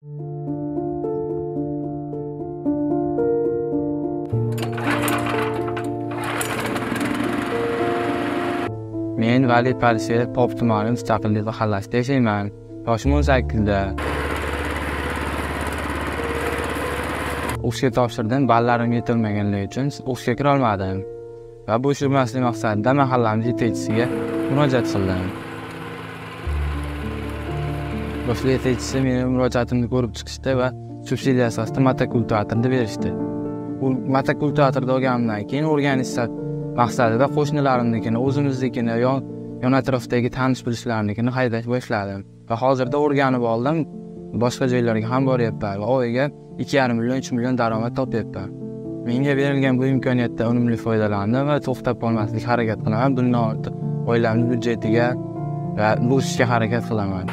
Men Valid Palishev Pop tumani mustaqillik mahallasida yashayman. Yoshim 18da. O'qishga topshirdim, ballarim yetilmaganligi uchun o'qishga kira olmadim. Va bu yurmaslik maqsadida mahallamiz yetakchisiga murojaat qildim. Boshqa yetakchisi meni murojaatimni ko'rib chiqishdi va subsidiya asosida motokultivatorni berishdi. u motokultivatorni olganimdan keyin o'rganish maqsadida qo'shnilarimnikini, o'zimiznikini, yon atrofdagi tanish bilishlarnikini haydash boshladim. Va hozirda o'rganib oldim. Boshqa joylarga ham boryapman va oyiga 2,5 million, 3 million daromad topyapman. Menga berilgan bu imkoniyatdan unumli foydalandim va to'xtab qolmaslik harakat qilaman. Bundan ortiq oilamni byudjetiga va bo'shishga harakat qilaman.